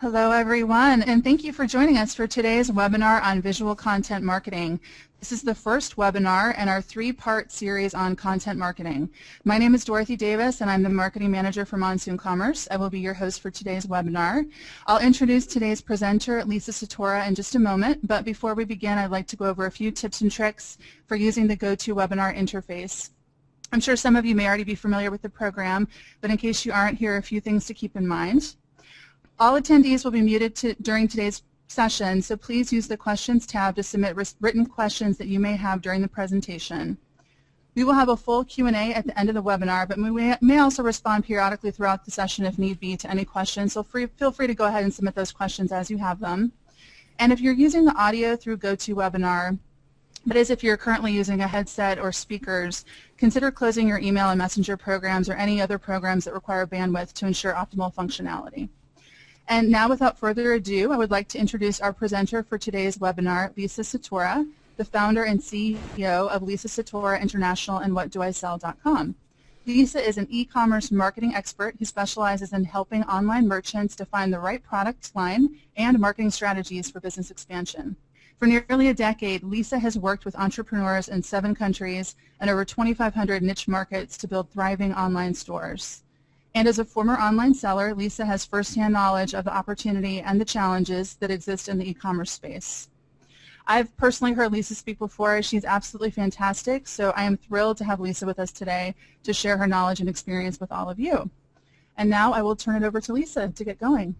Hello everyone and thank you for joining us for today's webinar on visual content marketing. This is the first webinar in our three-part series on content marketing. My name is Dorothy Davis and I'm the Marketing Manager for Monsoon Commerce. I will be your host for today's webinar. I'll introduce today's presenter, Lisa Suttora, in just a moment, but before we begin I'd like to go over a few tips and tricks for using the GoToWebinar interface. I'm sure some of you may already be familiar with the program, but in case you aren't, here are a few things to keep in mind. All attendees will be muted to, during today's session, so please use the questions tab to submit written questions that you may have during the presentation. We will have a full Q&A at the end of the webinar, but we may also respond periodically throughout the session if need be to any questions, so free, feel free to go ahead and submit those questions as you have them. And if you're using the audio through GoToWebinar, but as if you're currently using a headset or speakers, consider closing your email and messenger programs or any other programs that require bandwidth to ensure optimal functionality. And now without further ado, I would like to introduce our presenter for today's webinar, Lisa Suttora, the founder and CEO of Lisa Suttora International and WhatDoISell.com. Lisa is an e-commerce marketing expert who specializes in helping online merchants define the right product line and marketing strategies for business expansion. For nearly a decade, Lisa has worked with entrepreneurs in seven countries and over 2,500 niche markets to build thriving online stores. And as a former online seller, Lisa has firsthand knowledge of the opportunity and the challenges that exist in the e-commerce space. I've personally heard Lisa speak before. She's absolutely fantastic, so I am thrilled to have Lisa with us today to share her knowledge and experience with all of you. And now I will turn it over to Lisa to get going.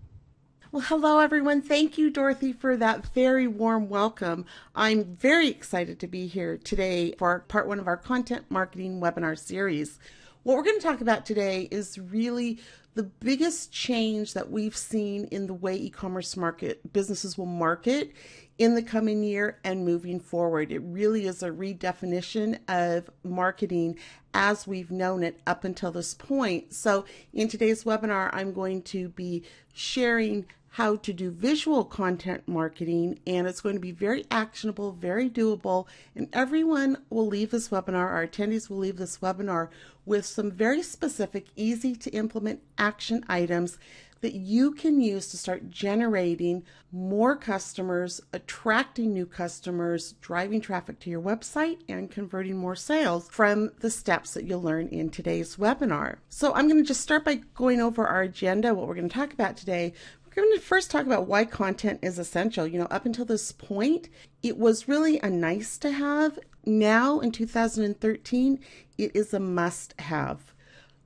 Well, hello everyone. Thank you, Dorothy, for that very warm welcome. I'm very excited to be here today for part one of our content marketing webinar series. What we're going to talk about today is really the biggest change that we've seen in the way e-commerce market businesses will market in the coming year and moving forward. It really is a redefinition of marketing as we've known it up until this point. So in today's webinar, I'm going to be sharing how to do visual content marketing and it's going to be very actionable, very doable, and everyone will leave this webinar, our attendees will leave this webinar with some very specific, easy to implement action items that you can use to start generating more customers, attracting new customers, driving traffic to your website, and converting more sales from the steps that you'll learn in today's webinar. So I'm going to just start by going over our agenda, what we're going to talk about today. We're going to first talk about why content is essential. You know, up until this point, it was really a nice to have. Now in 2013, it is a must have.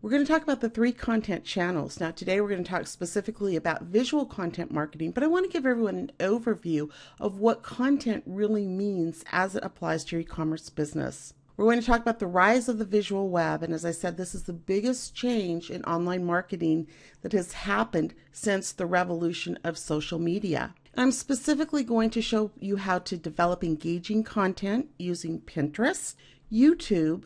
We're going to talk about the three content channels. Now, today we're going to talk specifically about visual content marketing, but I want to give everyone an overview of what content really means as it applies to your e commerce business. We're going to talk about the rise of the visual web. And as I said, this is the biggest change in online marketing that has happened since the revolution of social media. I'm specifically going to show you how to develop engaging content using Pinterest, YouTube,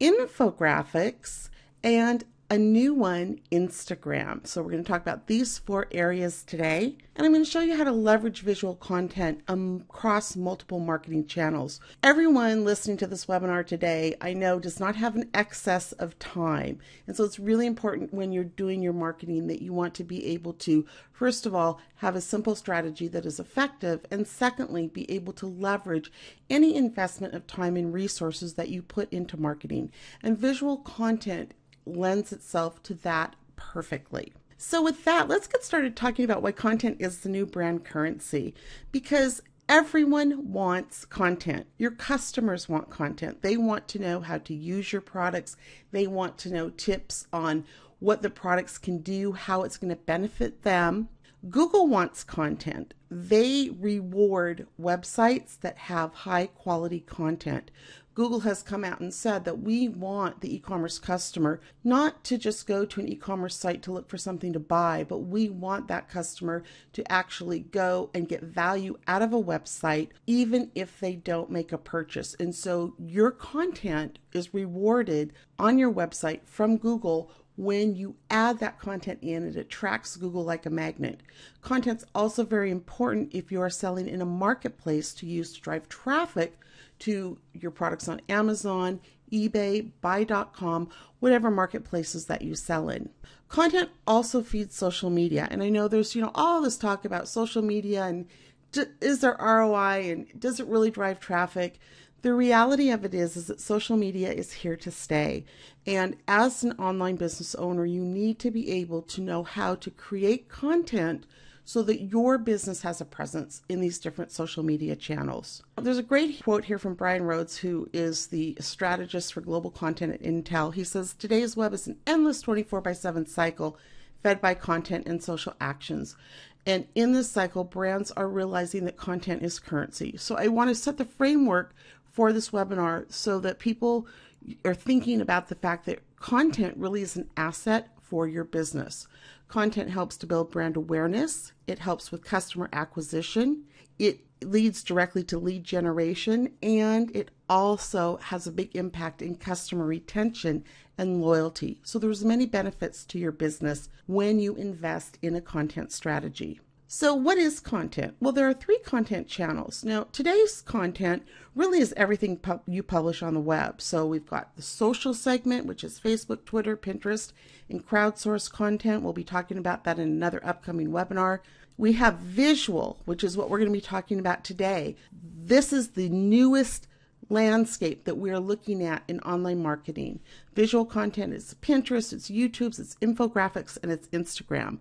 infographics, and a new one, Instagram. So we're going to talk about these four areas today. And I'm going to show you how to leverage visual content um, across multiple marketing channels. Everyone listening to this webinar today, I know, does not have an excess of time. And so it's really important when you're doing your marketing that you want to be able to, first of all, have a simple strategy that is effective. And secondly, be able to leverage any investment of time and resources that you put into marketing. And visual content lends itself to that perfectly. So, with that, let's get started talking about why content is the new brand currency. Because everyone wants content. Your customers want content. They want to know how to use your products, they want to know tips on what the products can do, how it's going to benefit them. Google wants content. They reward websites that have high quality content. Google has come out and said that we want the e commerce customer not to just go to an e commerce site to look for something to buy, but we want that customer to actually go and get value out of a website, even if they don't make a purchase. And so your content is rewarded on your website from Google when you add that content in, it attracts Google like a magnet. Content's also very important if you are selling in a marketplace to use to drive traffic to your products on Amazon, eBay, buy.com, whatever marketplaces that you sell in. Content also feeds social media. And I know there's, you know, all this talk about social media and is there ROI and does it really drive traffic? The reality of it is is that social media is here to stay. And as an online business owner, you need to be able to know how to create content so that your business has a presence in these different social media channels. There's a great quote here from Bryan Rhoads, who is the strategist for global content at Intel. He says, Today's web is an endless 24 by 7 cycle fed by content and social actions. And in this cycle, brands are realizing that content is currency. So I want to set the framework for this webinar so that people are thinking about the fact that content really is an asset for your business. Content helps to build brand awareness, it helps with customer acquisition, it leads directly to lead generation, and it also has a big impact in customer retention and loyalty. So there's many benefits to your business when you invest in a content strategy. So, what is content? Well, there are three content channels. Now, today's content really is everything you publish on the web. So, we've got the social segment, which is Facebook, Twitter, Pinterest, and crowdsourced content. We'll be talking about that in another upcoming webinar. We have visual, which is what we're going to be talking about today. This is the newest landscape that we're looking at in online marketing. Visual content is Pinterest, it's YouTube's, it's infographics, and it's Instagram.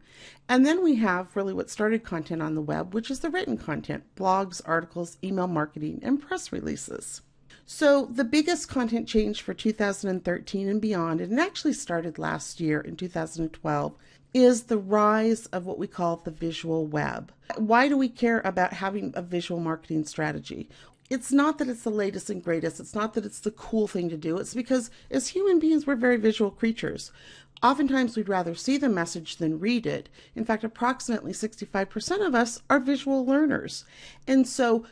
And then we have really what started content on the web, which is the written content blogs, articles, email marketing, and press releases. So, the biggest content change for 2013 and beyond, and actually started last year in 2012, is the rise of what we call the visual web. Why do we care about having a visual marketing strategy? It's not that it's the latest and greatest. It's not that it's the cool thing to do. It's because as human beings, we're very visual creatures. Oftentimes, we'd rather see the message than read it. In fact, approximately 65% of us are visual learners. And so,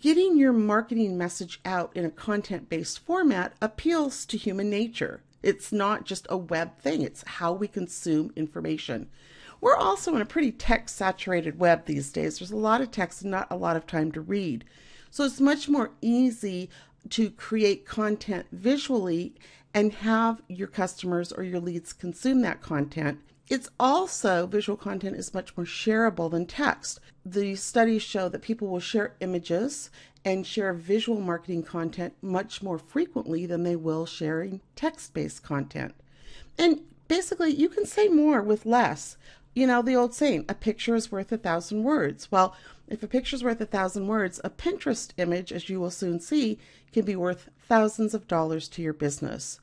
getting your marketing message out in a content based format appeals to human nature. It's not just a web thing, it's how we consume information. We're also in a pretty text saturated web these days. There's a lot of text and not a lot of time to read. So it's much more easy to create content visually and have your customers or your leads consume that content. It's also, visual content is much more shareable than text. The studies show that people will share images and share visual marketing content much more frequently than they will sharing text based content. And basically, you can say more with less. You know, the old saying, a picture is worth a thousand words. Well, if a picture's worth a thousand words, a Pinterest image, as you will soon see, can be worth thousands of dollars to your business.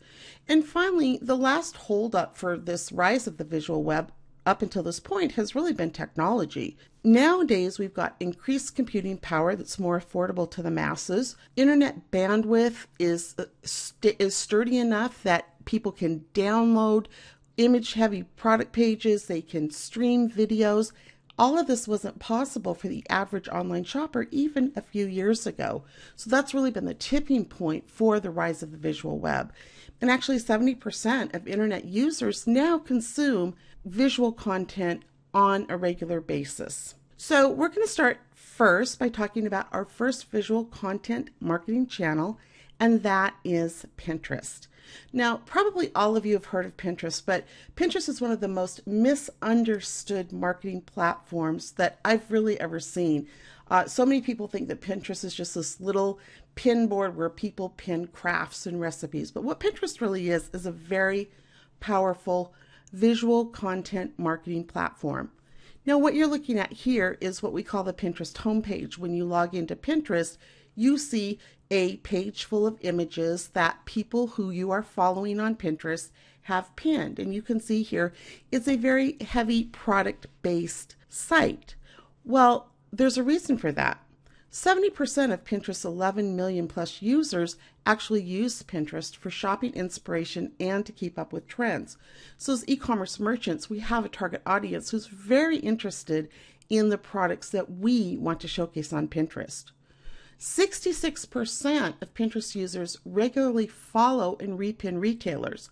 And finally, the last holdup for this rise of the visual web up until this point has really been technology. Nowadays, we've got increased computing power that's more affordable to the masses. Internet bandwidth is, uh, st- is sturdy enough that people can download image heavy product pages, they can stream videos. All of this wasn't possible for the average online shopper even a few years ago. So that's really been the tipping point for the rise of the visual web. And actually, 70% of internet users now consume visual content on a regular basis. So we're going to start first by talking about our first visual content marketing channel, and that is Pinterest. Now, probably all of you have heard of Pinterest, but Pinterest is one of the most misunderstood marketing platforms that I've really ever seen. Uh, so many people think that Pinterest is just this little pin board where people pin crafts and recipes. But what Pinterest really is, is a very powerful visual content marketing platform. Now, what you're looking at here is what we call the Pinterest homepage. When you log into Pinterest, you see a page full of images that people who you are following on Pinterest have pinned. And you can see here it's a very heavy product based site. Well, there's a reason for that. 70% of Pinterest's 11 million plus users actually use Pinterest for shopping inspiration and to keep up with trends. So, as e commerce merchants, we have a target audience who's very interested in the products that we want to showcase on Pinterest. 66% of Pinterest users regularly follow and repin retailers.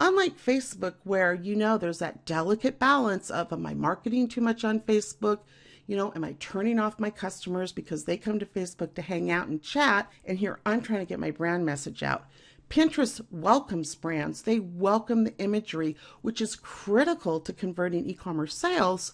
Unlike Facebook, where you know there's that delicate balance of am I marketing too much on Facebook? You know, am I turning off my customers because they come to Facebook to hang out and chat? And here I'm trying to get my brand message out. Pinterest welcomes brands. They welcome the imagery, which is critical to converting e commerce sales.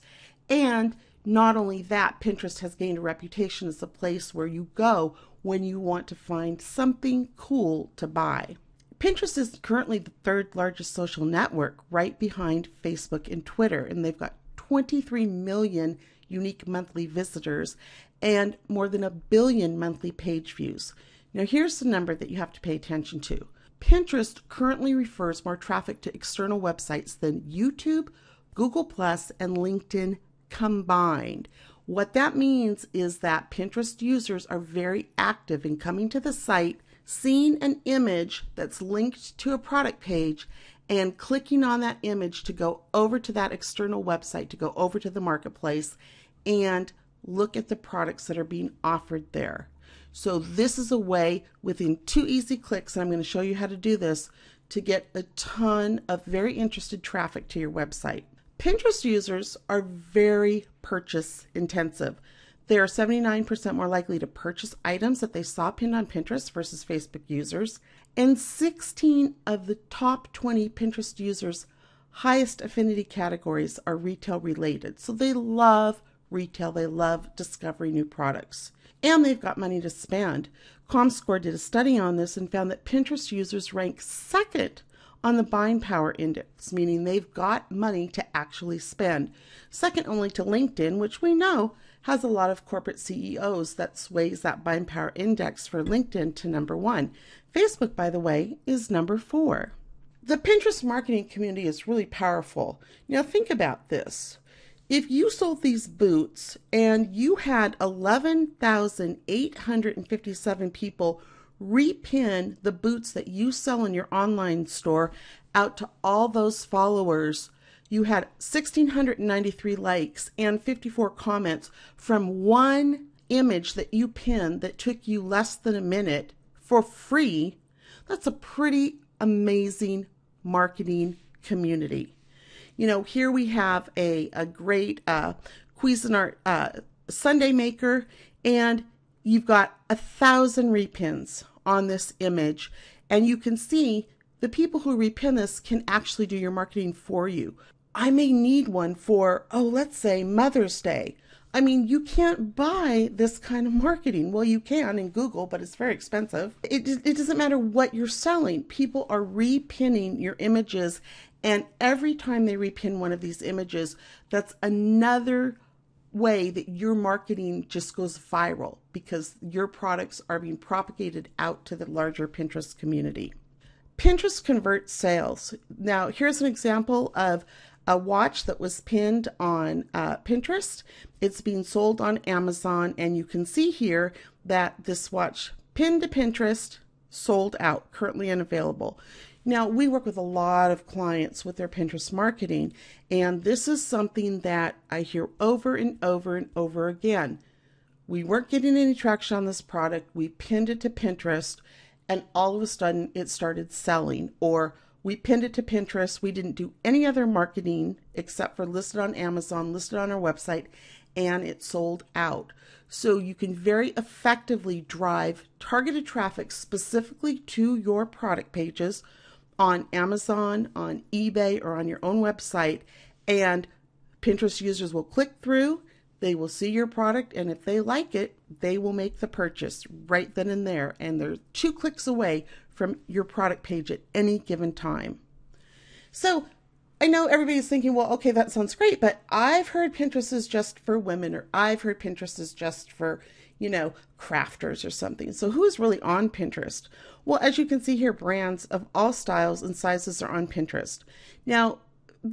And not only that, Pinterest has gained a reputation as a place where you go when you want to find something cool to buy. Pinterest is currently the third largest social network, right behind Facebook and Twitter, and they've got 23 million unique monthly visitors and more than a billion monthly page views. Now, here's the number that you have to pay attention to. Pinterest currently refers more traffic to external websites than YouTube, Google Plus, and LinkedIn combined. What that means is that Pinterest users are very active in coming to the site, seeing an image that's linked to a product page, and clicking on that image to go over to that external website, to go over to the marketplace, and look at the products that are being offered there. So, this is a way within two easy clicks, and I'm going to show you how to do this to get a ton of very interested traffic to your website. Pinterest users are very purchase intensive. They are 79% more likely to purchase items that they saw pinned on Pinterest versus Facebook users. And 16 of the top 20 Pinterest users' highest affinity categories are retail related. So they love retail, they love discovering new products. And they've got money to spend. ComScore did a study on this and found that Pinterest users rank second on the buying power index, meaning they've got money to actually spend. Second only to LinkedIn, which we know has a lot of corporate CEOs that sways that buying power index for LinkedIn to number one. Facebook, by the way, is number four. The Pinterest marketing community is really powerful. Now, think about this. If you sold these boots and you had 11,857 people repin the boots that you sell in your online store out to all those followers. You had 1,693 likes and 54 comments from one image that you pinned that took you less than a minute for free. That's a pretty amazing marketing community. You know, here we have a, a great uh, Cuisinart uh, sundae maker, and you've got a thousand repins on this image and you can see the people who repin this can actually do your marketing for you. I may need one for, oh, let's say Mother's Day. I mean, you can't buy this kind of marketing. Well, you can in Google, but it's very expensive. It, it doesn't matter what you're selling. People are repinning your images. And every time they repin one of these images, that's another way that your marketing just goes viral because your products are being propagated out to the larger Pinterest community. Pinterest converts sales. Now, here's an example of a watch that was pinned on uh, Pinterest. It's being sold on Amazon, and you can see here that this watch pinned to Pinterest sold out, currently unavailable. Now, we work with a lot of clients with their Pinterest marketing, and this is something that I hear over and over and over again. We weren't getting any traction on this product. We pinned it to Pinterest, and all of a sudden it started selling. Or we pinned it to Pinterest. We didn't do any other marketing except for listed on Amazon, listed on our website, and it sold out. So you can very effectively drive targeted traffic specifically to your product pages on Amazon, on eBay, or on your own website, and Pinterest users will click through, they will see your product, and if they like it, they will make the purchase right then and there. And they're two clicks away from your product page at any given time. So I know everybody's thinking, well, okay, that sounds great, but I've heard Pinterest is just for women, or I've heard Pinterest is just for, you know, crafters or something. So who is really on Pinterest? Well, as you can see here, brands of all styles and sizes are on Pinterest. Now,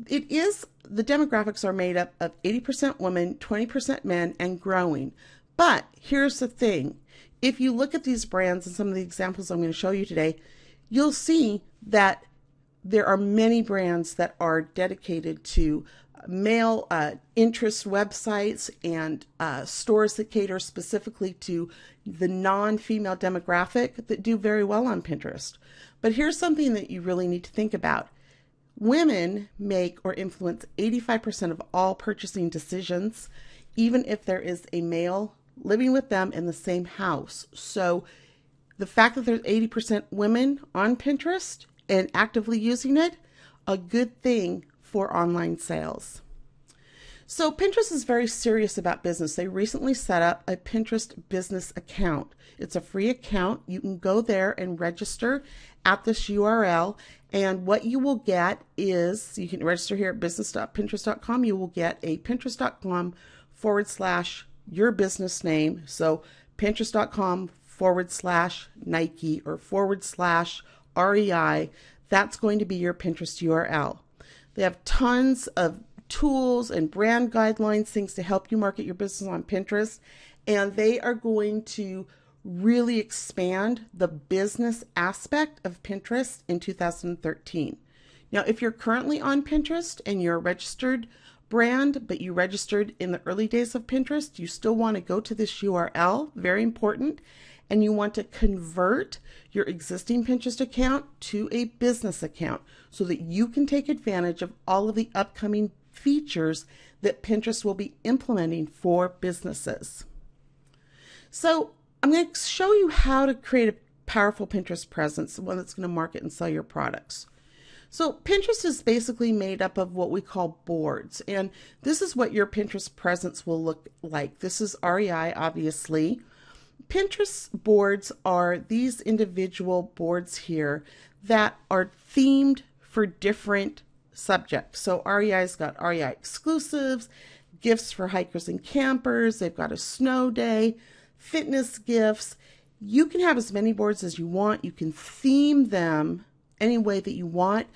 it is the demographics are made up of 80% women, 20% men, and growing. But here's the thing if you look at these brands and some of the examples I'm going to show you today, you'll see that there are many brands that are dedicated to male uh, interest websites and uh, stores that cater specifically to the non female demographic that do very well on Pinterest. But here's something that you really need to think about women make or influence 85% of all purchasing decisions, even if there is a male living with them in the same house. So the fact that there's 80% women on Pinterest and actively using it, a good thing for online sales. So, Pinterest is very serious about business. They recently set up a Pinterest business account. It's a free account. You can go there and register at this URL. And what you will get is you can register here at business.pinterest.com. You will get a pinterest.com forward slash your business name. So, pinterest.com forward slash Nike or forward slash REI. That's going to be your Pinterest URL. They have tons of tools and brand guidelines, things to help you market your business on Pinterest. And they are going to really expand the business aspect of Pinterest in 2013. Now, if you're currently on Pinterest and you're a registered brand, but you registered in the early days of Pinterest, you still want to go to this URL, very important, and you want to convert your existing Pinterest account to a business account so that you can take advantage of all of the upcoming features that Pinterest will be implementing for businesses. So, I'm going to show you how to create a powerful Pinterest presence, one that's going to market and sell your products. So, Pinterest is basically made up of what we call boards, and this is what your Pinterest presence will look like. This is REI, obviously. Pinterest boards are these individual boards here that are themed for different subjects. So REI's got REI exclusives, gifts for hikers and campers. They've got a snow day, fitness gifts. You can have as many boards as you want. You can theme them any way that you want.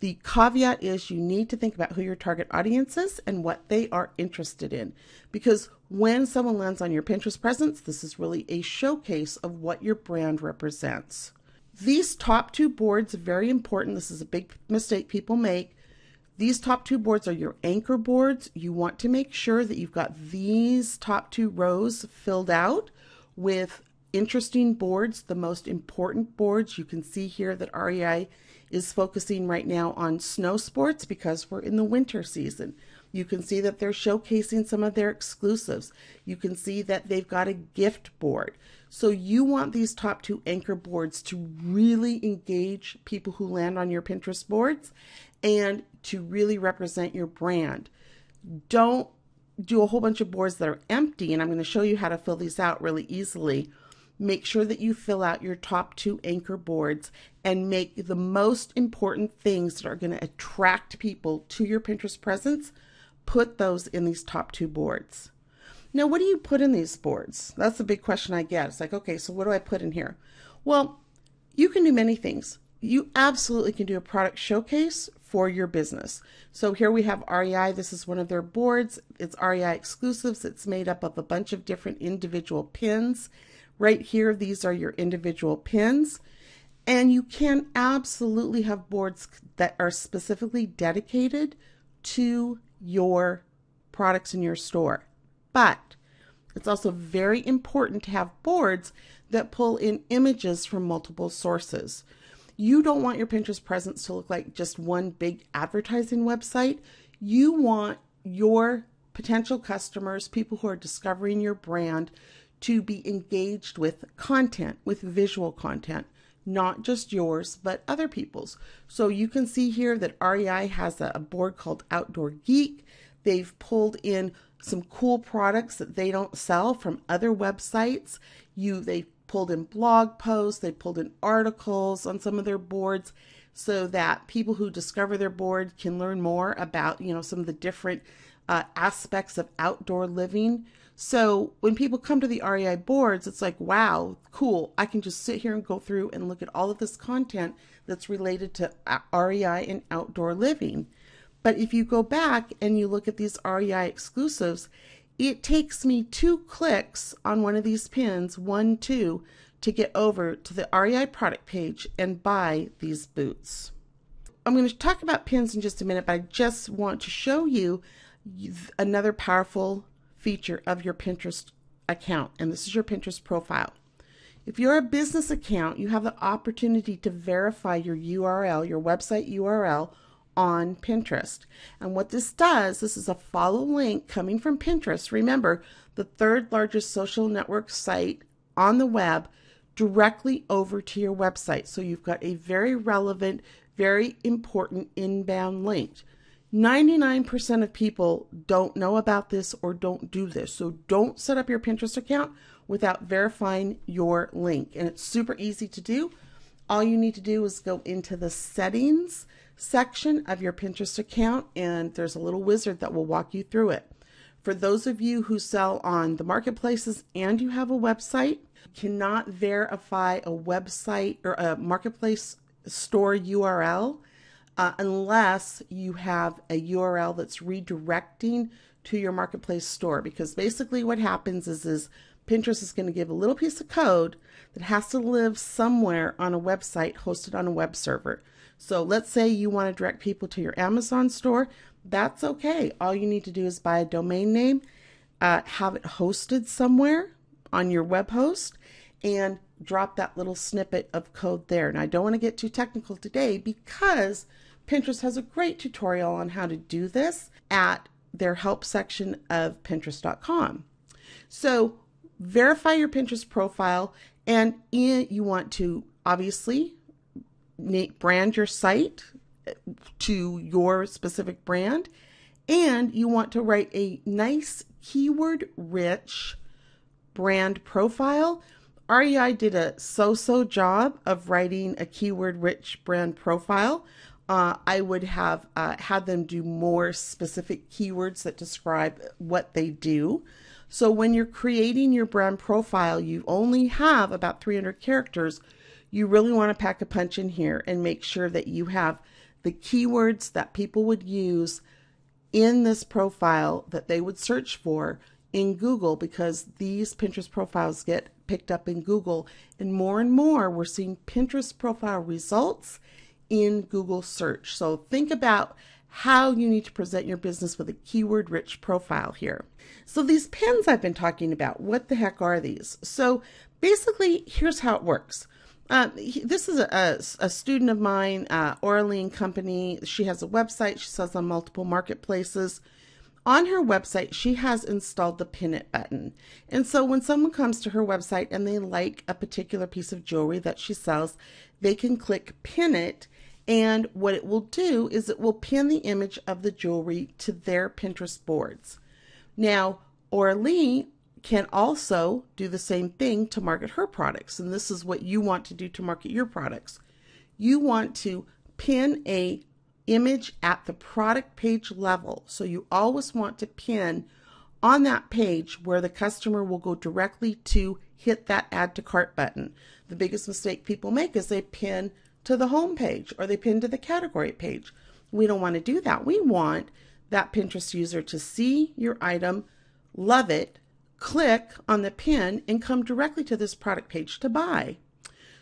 The caveat is you need to think about who your target audience is and what they are interested in. Because when someone lands on your Pinterest presence, this is really a showcase of what your brand represents. These top two boards are very important. This is a big mistake people make. These top two boards are your anchor boards. You want to make sure that you've got these top two rows filled out with interesting boards, the most important boards. You can see here that REI is focusing right now on snow sports because we're in the winter season. You can see that they're showcasing some of their exclusives. You can see that they've got a gift board. So you want these top two anchor boards to really engage people who land on your Pinterest boards and to really represent your brand. Don't do a whole bunch of boards that are empty, and I'm going to show you how to fill these out really easily. Make sure that you fill out your top two anchor boards and make the most important things that are going to attract people to your Pinterest presence. Put those in these top two boards. Now, what do you put in these boards? That's the big question I get. It's like, okay, so what do I put in here? Well, you can do many things. You absolutely can do a product showcase for your business. So here we have REI. This is one of their boards. It's REI exclusives. It's made up of a bunch of different individual pins. Right here, these are your individual pins. And you can absolutely have boards that are specifically dedicated to your products in your store. But it's also very important to have boards that pull in images from multiple sources. You don't want your Pinterest presence to look like just one big advertising website. You want your potential customers, people who are discovering your brand, to be engaged with content, with visual content, not just yours, but other people's. So you can see here that REI has a, board called Outdoor Geek. They've pulled in some cool products that they don't sell from other websites. You they pulled in blog posts, they pulled in articles on some of their boards so that people who discover their board can learn more about, you know, some of the different uh, aspects of outdoor living. So when people come to the REI boards, it's like, wow, cool. I can just sit here and go through and look at all of this content that's related to uh, REI and outdoor living. But if you go back and you look at these REI exclusives, it takes me two clicks on one of these pins, one, two, to get over to the REI product page and buy these boots. I'm going to talk about pins in just a minute, but I just want to show you another powerful feature of your Pinterest account, and this is your Pinterest profile. If you're a business account, you have the opportunity to verify your URL, your website URL, on Pinterest. And what this does, this is a follow link coming from Pinterest. Remember, the third largest social network site on the web directly over to your website. So you've got a very relevant, very important inbound link. 99% of people don't know about this or don't do this. So don't set up your Pinterest account without verifying your link. And it's super easy to do. All you need to do is go into the settings section of your Pinterest account, and there's a little wizard that will walk you through it. For those of you who sell on the marketplaces and you have a website, cannot verify a website or a marketplace store URL uh, unless you have a URL that's redirecting to your marketplace store. Because basically, what happens is, is Pinterest is going to give a little piece of code that has to live somewhere on a website hosted on a web server. So let's say you want to direct people to your Amazon store. That's okay. All you need to do is buy a domain name, uh, have it hosted somewhere on your web host, and drop that little snippet of code there. Now, I don't want to get too technical today because Pinterest has a great tutorial on how to do this at their help section of Pinterest.com. So verify your Pinterest profile, and you want to obviously brand your site uh, to your specific brand, and you want to write a nice keyword rich brand profile. REI did a so so job of writing a keyword rich brand profile. Uh, I would have uh, had them do more specific keywords that describe what they do. So when you're creating your brand profile, you only have about 300 characters. You really want to pack a punch in here and make sure that you have the keywords that people would use in this profile that they would search for in Google because these Pinterest profiles get picked up in Google. And more and more, we're seeing Pinterest profile results in Google search. So think about how you need to present your business with a keyword rich profile here. So, these pins I've been talking about, what the heck are these? So, basically, here's how it works. Uh, this is a, a, student of mine, uh, Oraline Company. She has a website. She sells on multiple marketplaces. On her website, she has installed the pin it button. And so when someone comes to her website and they like a particular piece of jewelry that she sells, they can click pin it and what it will do is it will pin the image of the jewelry to their Pinterest boards. Now, Orly can also do the same thing to market her products. And this is what you want to do to market your products. You want to pin a image at the product page level. So you always want to pin on that page where the customer will go directly to hit that add to cart button. The biggest mistake people make is they pin to the home page or they pin to the category page. We don't want to do that. We want that Pinterest user to see your item, love it, click on the pin, and come directly to this product page to buy.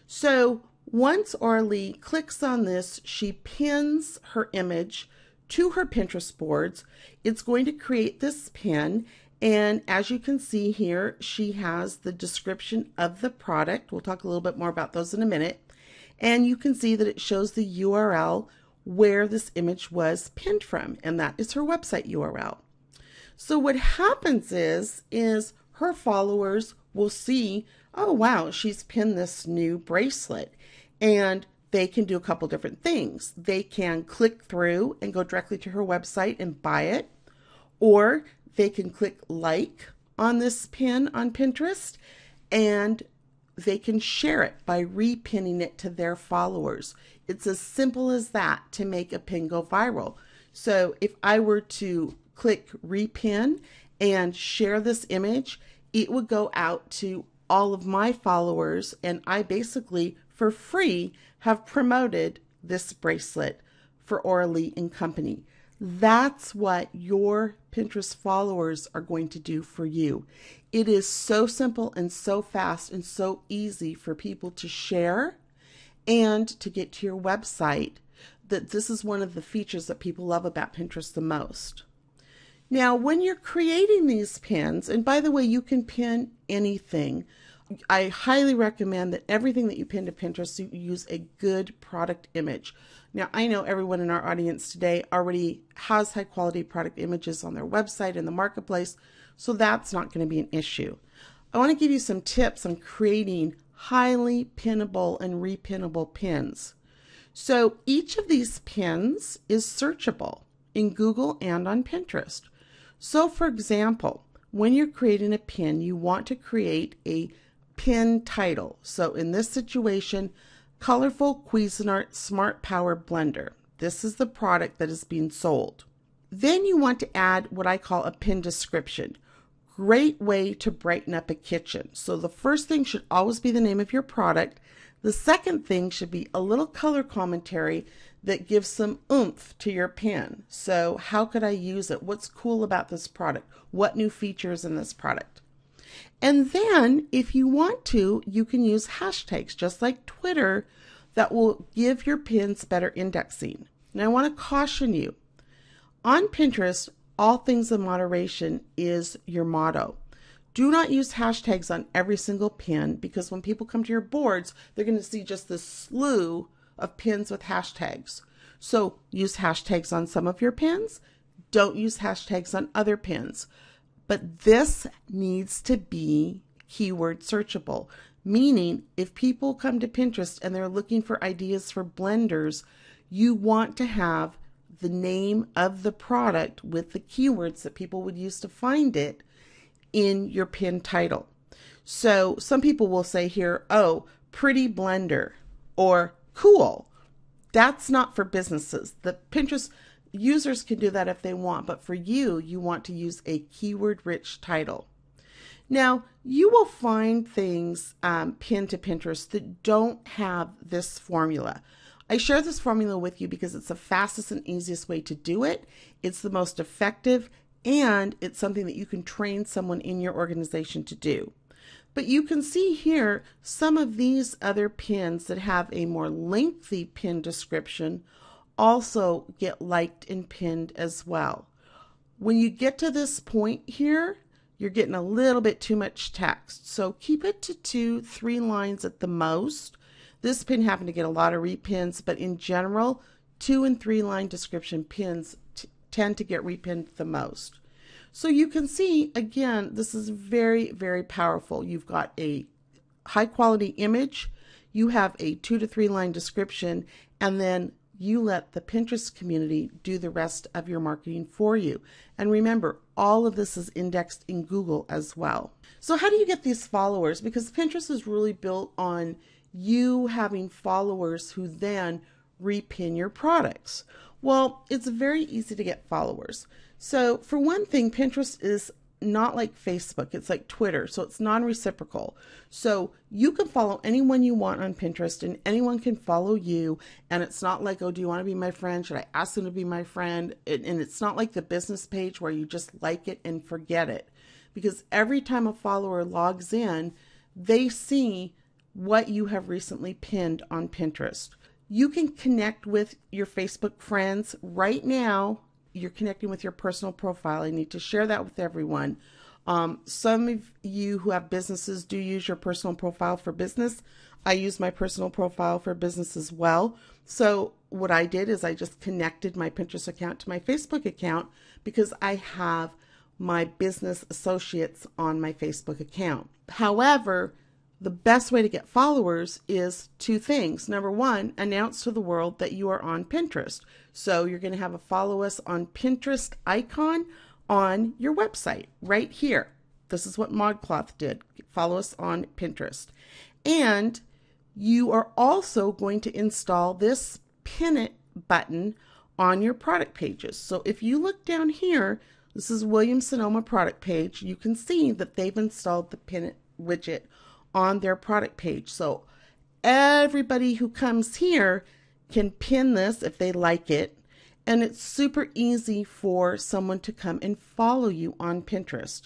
So once Orly clicks on this, she pins her image to her Pinterest boards. It's going to create this pin. And as you can see here, she has the description of the product. We'll talk a little bit more about those in a minute and you can see that it shows the URL where this image was pinned from, and that is her website URL. So what happens is, is her followers will see, oh wow, she's pinned this new bracelet, and they can do a couple different things. They can click through and go directly to her website and buy it, or they can click like on this pin on Pinterest and they can share it by repinning it to their followers. It's as simple as that to make a pin go viral. So if I were to click repin and share this image, it would go out to all of my followers, and I basically, for free, have promoted this bracelet for Orly and Company. That's what your Pinterest followers are going to do for you. It is so simple and so fast and so easy for people to share and to get to your website that this is one of the features that people love about Pinterest the most. Now, when you're creating these pins, and by the way, you can pin anything. I highly recommend that everything that you pin to Pinterest, you use a good product image. Now, I know everyone in our audience today already has high quality product images on their website in the marketplace, so that's not going to be an issue. I want to give you some tips on creating highly pinnable and repinnable pins. So each of these pins is searchable in Google and on Pinterest. So, for example, when you're creating a pin, you want to create a pin title. So, in this situation, Colorful Cuisinart Smart Power Blender. This is the product that is being sold. Then you want to add what I call a pin description. Great way to brighten up a kitchen. So the first thing should always be the name of your product. The second thing should be a little color commentary that gives some oomph to your pin. So how could I use it? What's cool about this product? What new features in this product? And then if you want to, you can use hashtags just like Twitter that will give your pins better indexing. Now I want to caution you. On Pinterest, all things in moderation is your motto. Do not use hashtags on every single pin because when people come to your boards, they're going to see just this slew of pins with hashtags. So use hashtags on some of your pins. Don't use hashtags on other pins. But this needs to be keyword searchable, meaning if people come to Pinterest and they're looking for ideas for blenders, you want to have the name of the product with the keywords that people would use to find it in your pin title. So some people will say here, oh, pretty blender or cool. That's not for businesses. The Pinterest users can do that if they want, but for you, you want to use a keyword rich title. Now, you will find things um, pinned to Pinterest that don't have this formula. I share this formula with you because it's the fastest and easiest way to do it. It's the most effective, and it's something that you can train someone in your organization to do. But you can see here some of these other pins that have a more lengthy pin description also get liked and pinned as well. When you get to this point here, you're getting a little bit too much text. So keep it to two, three lines at the most. This pin happened to get a lot of repins, but in general, two and three line description pins tend to get repinned the most. So you can see, again, this is very, very powerful. You've got a high quality image, you have a two to three line description, and then you let the Pinterest community do the rest of your marketing for you. And remember, all of this is indexed in Google as well. So, how do you get these followers? Because Pinterest is really built on you having followers who then repin your products. Well, it's very easy to get followers. So, for one thing, Pinterest is not like Facebook, it's like Twitter, so it's non reciprocal. So you can follow anyone you want on Pinterest and anyone can follow you. And it's not like, oh, do you want to be my friend? Should I ask them to be my friend? And, and it's not like the business page where you just like it and forget it. Because every time a follower logs in, they see what you have recently pinned on Pinterest. You can connect with your Facebook friends right now you're connecting with your personal profile. I need to share that with everyone. Um, some of you who have businesses do use your personal profile for business. I use my personal profile for business as well. So, what I did is I just connected my Pinterest account to my Facebook account because I have my business associates on my Facebook account. However, the best way to get followers is two things. Number one, announce to the world that you are on Pinterest. So you're going to have a follow us on Pinterest icon on your website right here. This is what ModCloth did. Follow us on Pinterest. And you are also going to install this pin it button on your product pages. So if you look down here, this is Williams Sonoma product page, you can see that they've installed the pin it widget on their product page. So everybody who comes here can pin this if they like it. And it's super easy for someone to come and follow you on Pinterest.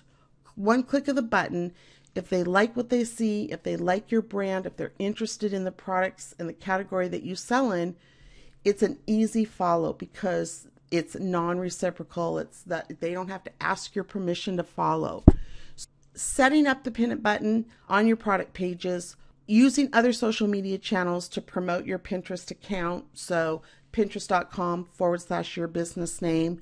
One click of the button, if they like what they see, if they like your brand, if they're interested in the products and the category that you sell in, it's an easy follow because it's non-reciprocal. It's that they don't have to ask your permission to follow setting up the pin button on your product pages, using other social media channels to promote your Pinterest account. So, pinterest.com forward slash your business name.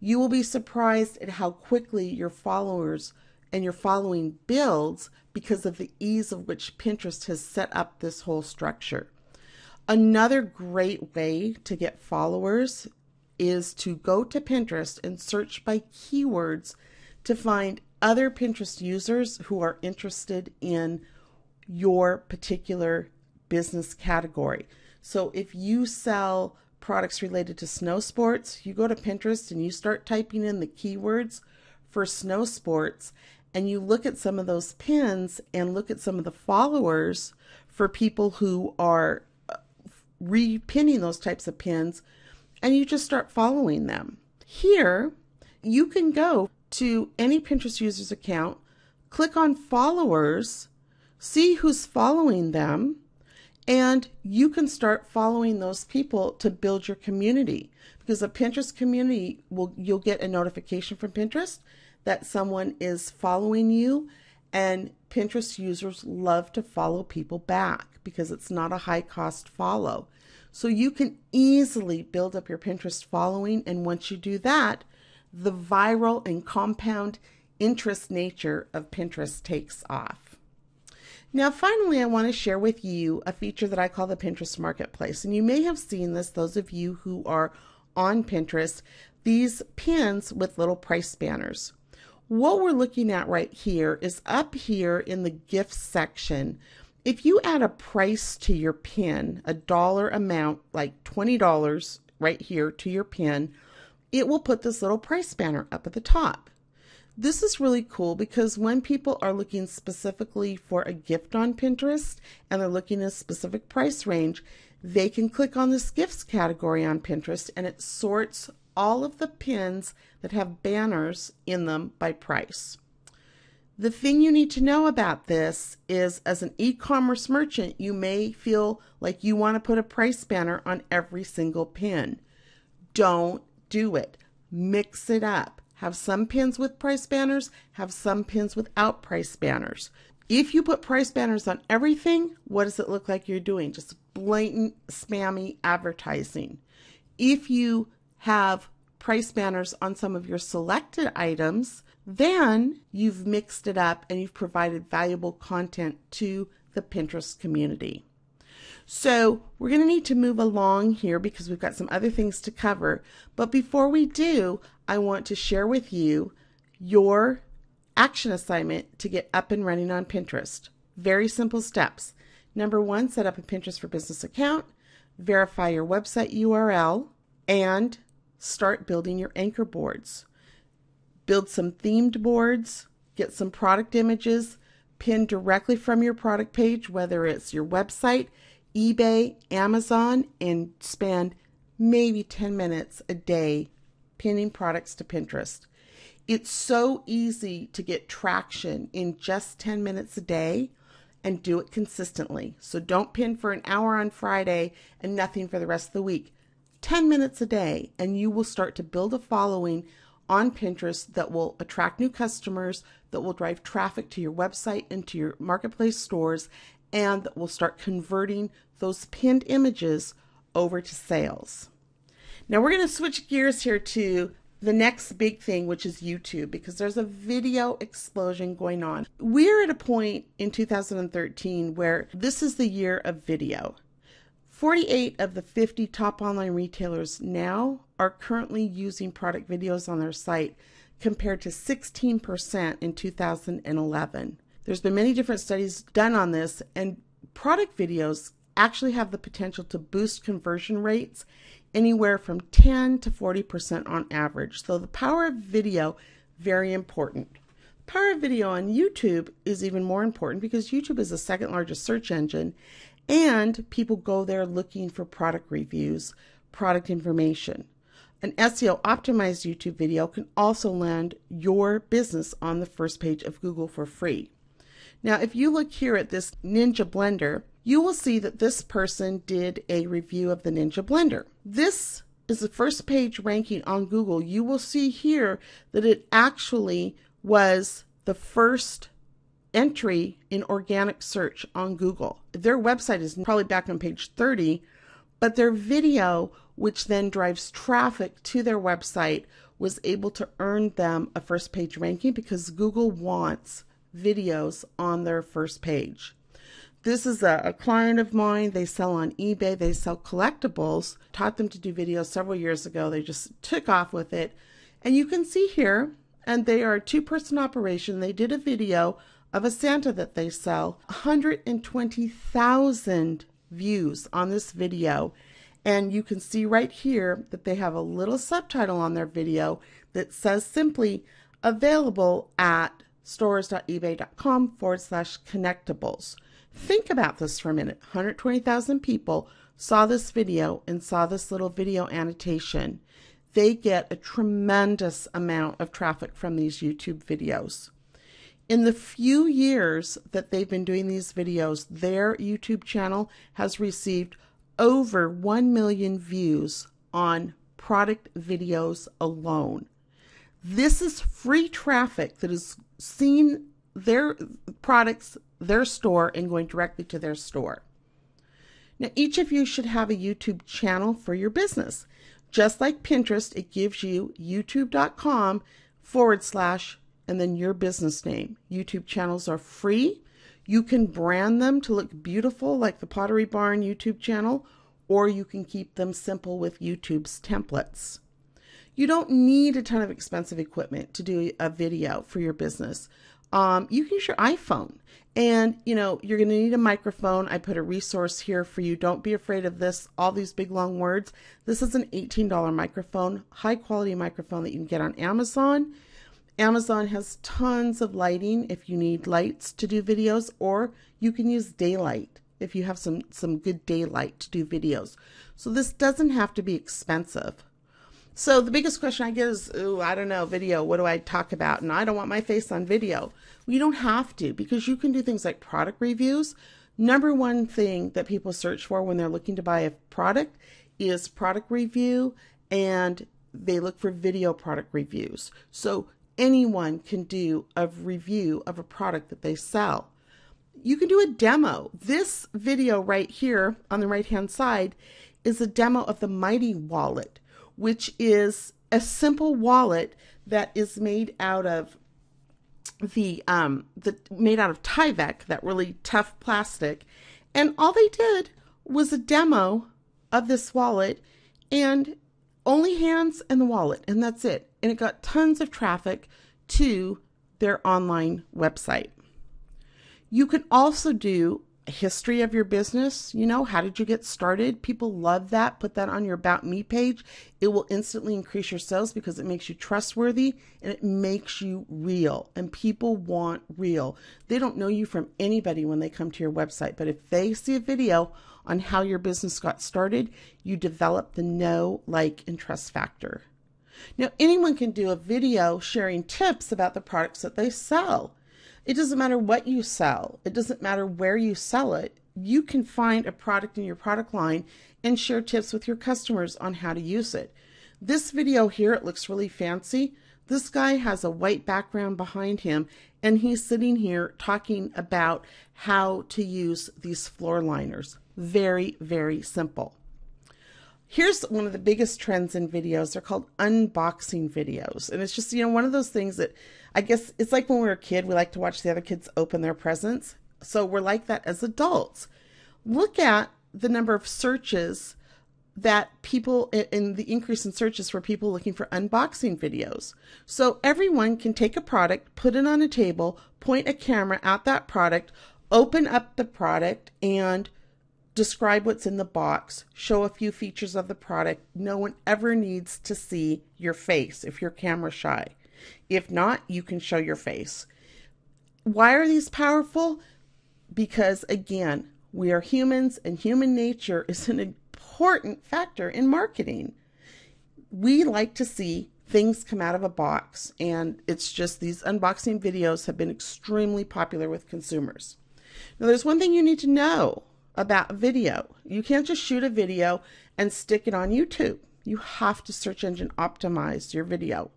You will be surprised at how quickly your followers and your following builds because of the ease of which Pinterest has set up this whole structure. Another great way to get followers is to go to Pinterest and search by keywords to find other Pinterest users who are interested in your particular business category. So if you sell products related to snow sports, you go to Pinterest and you start typing in the keywords for snow sports and you look at some of those pins and look at some of the followers for people who are uh, repinning those types of pins and you just start following them. Here, you can go to any Pinterest user's account, click on followers, see who's following them, and you can start following those people to build your community because a Pinterest community will you'll get a notification from Pinterest that someone is following you and Pinterest users love to follow people back because it's not a high cost follow. So you can easily build up your Pinterest following and once you do that, the viral and compound interest nature of Pinterest takes off. Now, finally, I want to share with you a feature that I call the Pinterest Marketplace. And you may have seen this, those of you who are on Pinterest, these pins with little price banners. What we're looking at right here is up here in the gifts section. If you add a price to your pin, a dollar amount, like $20 right here to your pin, it will put this little price banner up at the top. This is really cool because when people are looking specifically for a gift on Pinterest and they're looking at a specific price range, they can click on this gifts category on Pinterest and it sorts all of the pins that have banners in them by price. The thing you need to know about this is as an e commerce merchant, you may feel like you want to put a price banner on every single pin. Don't do it. Mix it up. Have some pins with price banners, have some pins without price banners. If you put price banners on everything, what does it look like you're doing? Just blatant spammy advertising. If you have price banners on some of your selected items, then you've mixed it up and you've provided valuable content to the Pinterest community. So we're going to need to move along here because we've got some other things to cover. But before we do, I want to share with you your action assignment to get up and running on Pinterest. Very simple steps. Number one, set up a Pinterest for Business account, verify your website URL, and start building your anchor boards. Build some themed boards, get some product images, pin directly from your product page, whether it's your website, eBay, Amazon, and spend maybe 10 minutes a day pinning products to Pinterest. It's so easy to get traction in just 10 minutes a day and do it consistently. So don't pin for an hour on Friday and nothing for the rest of the week. 10 minutes a day, and you will start to build a following on Pinterest that will attract new customers, that will drive traffic to your website and to your marketplace stores, and that will start converting those pinned images over to sales. Now we're going to switch gears here to the next big thing, which is YouTube, because there's a video explosion going on. We're at a point in 2013 where this is the year of video. 48 of the 50 top online retailers now are currently using product videos on their site compared to 16% in 2011. There's been many different studies done on this and product videos actually have the potential to boost conversion rates anywhere from 10 to 40% on average. So the power of video, very important. Power of video on YouTube is even more important because YouTube is the second largest search engine and people go there looking for product reviews, product information. An SEO optimized YouTube video can also land your business on the first page of Google for free. Now, if you look here at this Ninja Blender, you will see that this person did a review of the Ninja Blender. This is the first page ranking on Google. You will see here that it actually was the first entry in organic search on Google. Their website is probably back on page 30, but their video, which then drives traffic to their website, was able to earn them a first page ranking because Google wants videos on their first page. This is a, a, client of mine. They sell on eBay, they sell collectibles. Taught them to do videos several years ago. They just took off with it. And you can see here, and they are a two person operation. They did a video of a Santa that they sell, 120,000 views on this video. And you can see right here that they have a little subtitle on their video that says simply available at stores.ebay.com forward slash connectables. Think about this for a minute. 120,000 people saw this video and saw this little video annotation. They get a tremendous amount of traffic from these YouTube videos. In the few years that they've been doing these videos, their YouTube channel has received over 1 million views on product videos alone. This is free traffic that is seeing their products, their store, and going directly to their store. Now, each of you should have a YouTube channel for your business. Just like Pinterest, it gives you youtube.com forward slash and then your business name. YouTube channels are free. You can brand them to look beautiful, like the Pottery Barn YouTube channel, or you can keep them simple with YouTube's templates. You don't need a ton of expensive equipment to do a video for your business. Um, you can use your iPhone. And you know you're going to need a microphone. I put a resource here for you. Don't be afraid of this all these big long words. This is an $18 microphone high quality microphone that you can get on amazon. Amazon has tons of lighting if you need lights to do videos or you can use daylight if you have some some good daylight to do videos. So this doesn't have to be expensive so the biggest question I get is, oh, I don't know, video. What do I talk about? And I don't want my face on video. You don't have to because you can do things like product reviews. Number one thing that people search for when they're looking to buy a product is product review and they look for video product reviews. So anyone can do a review of a product that they sell. You can do a demo. This video right here on the right hand side is a demo of the Mighty Wallet which is a simple wallet that is made out of the um the made out of Tyvek, that really tough plastic. And all they did was a demo of this wallet and only hands and the wallet and that's it. And it got tons of traffic to their online website. You can also do history of your business. You know, how did you get started? People love that. Put that on your About Me page. It will instantly increase your sales because it makes you trustworthy and it makes you real. And people want real. They don't know you from anybody when they come to your website. But if they see a video on how your business got started, you develop the know, like, and trust factor. Now, anyone can do a video sharing tips about the products that they sell. It doesn't matter what you sell, it doesn't matter where you sell it. You can find a product in your product line and share tips with your customers on how to use it. This video here, it looks really fancy. This guy has a white background behind him and he's sitting here talking about how to use these floor liners. Very, very simple. Here's one of the biggest trends in videos. They're called unboxing videos. And it's just, you know, one of those things that I guess it's like when we were a kid, we like to watch the other kids open their presents. So we're like that as adults. Look at the number of searches that people in the increase in searches for people looking for unboxing videos. So everyone can take a product, put it on a table, point a camera at that product, open up the product, and describe what's in the box, show a few features of the product. No one ever needs to see your face if you're camera shy. If not, you can show your face. Why are these powerful? Because again, we are humans and human nature is an important factor in marketing. We like to see things come out of a box, and it's just these unboxing videos have been extremely popular with consumers. Now, there's one thing you need to know about video. You can't just shoot a video and stick it on YouTube. You have to search engine optimize your video.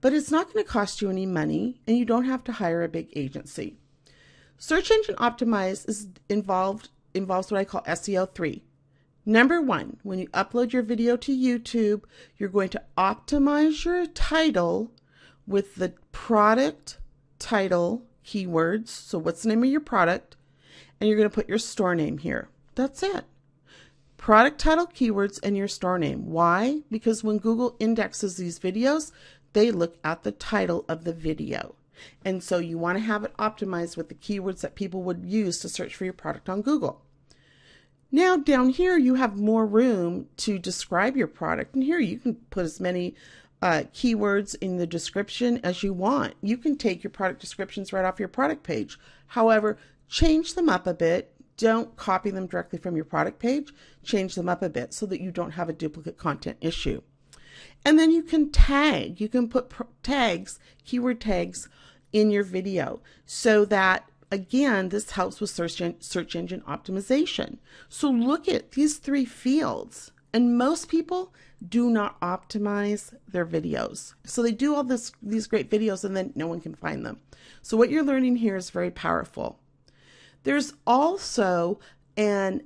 But it's not going to cost you any money and you don't have to hire a big agency. Search engine optimize is involved involves what I call SEO 3. Number one, when you upload your video to YouTube, you're going to optimize your title with the product title keywords. So, what's the name of your product? And you're going to put your store name here. That's it. Product title keywords and your store name. Why? Because when Google indexes these videos, they look at the title of the video. And so you want to have it optimized with the keywords that people would use to search for your product on Google. Now down here you have more room to describe your product and here you can put as many uh, keywords in the description as you want. You can take your product descriptions right off your product page. However, change them up a bit. Don't copy them directly from your product page. Change them up a bit so that you don't have a duplicate content issue. And then you can tag. You can put tags, keyword tags in your video so that again, this helps with search, en search engine optimization. So look at these three fields. And most people do not optimize their videos. So they do all this these great videos and then no one can find them. So what you're learning here is very powerful. There's also an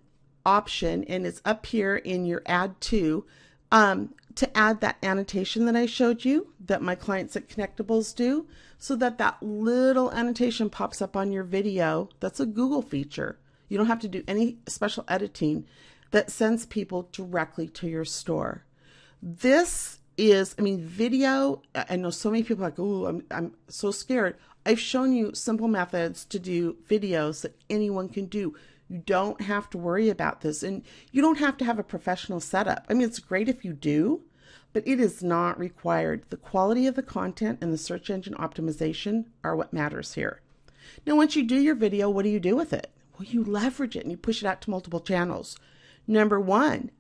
option and it's up here in your add to um, to add that annotation that I showed you that my clients at Connectables do so that that little annotation pops up on your video. That's a Google feature. You don't have to do any special editing that sends people directly to your store. This is, I mean, video. I know so many people like, oh, I'm, I'm so scared. I've shown you simple methods to do videos that anyone can do. You don't have to worry about this. And you don't have to have a professional setup. I mean, it's great if you do, but it is not required. The quality of the content and the search engine optimization are what matters here. Now, once you do your video, what do you do with it? Well, you leverage it and you push it out to multiple channels. Number one,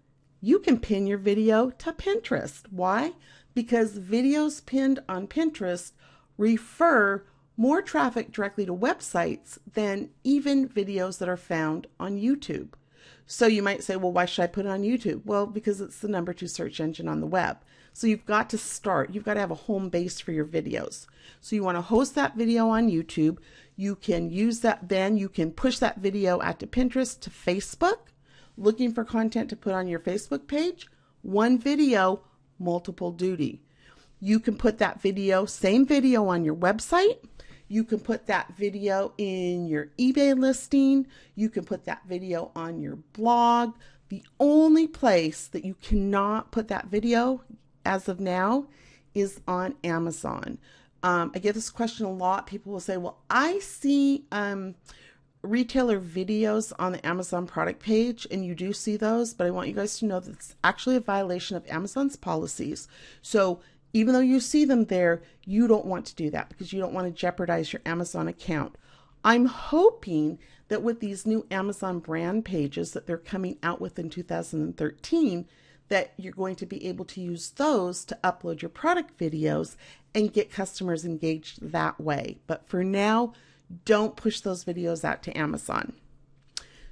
you can pin your video to Pinterest. Why? Because videos pinned on Pinterest refer more traffic directly to websites than even videos that are found on YouTube. So you might say, well, why should I put it on YouTube? Well, because it's the number two search engine on the web. So you've got to start, you've got to have a home base for your videos. So you want to host that video on YouTube. You can use that, then you can push that video out to Pinterest, to Facebook, looking for content to put on your Facebook page. One video, multiple duty. You can put that video, same video on your website you can put that video in your eBay listing. You can put that video on your blog. The only place that you cannot put that video as of now is on Amazon. Um, I get this question a lot. People will say, well, I see um, retailer videos on the Amazon product page, and you do see those, but I want you guys to know that it's actually a violation of Amazon's policies. So even though you see them there, you don't want to do that because you don't want to jeopardize your Amazon account. I'm hoping that with these new Amazon brand pages that they're coming out with in 2013, that you're going to be able to use those to upload your product videos and get customers engaged that way. But for now, don't push those videos out to Amazon.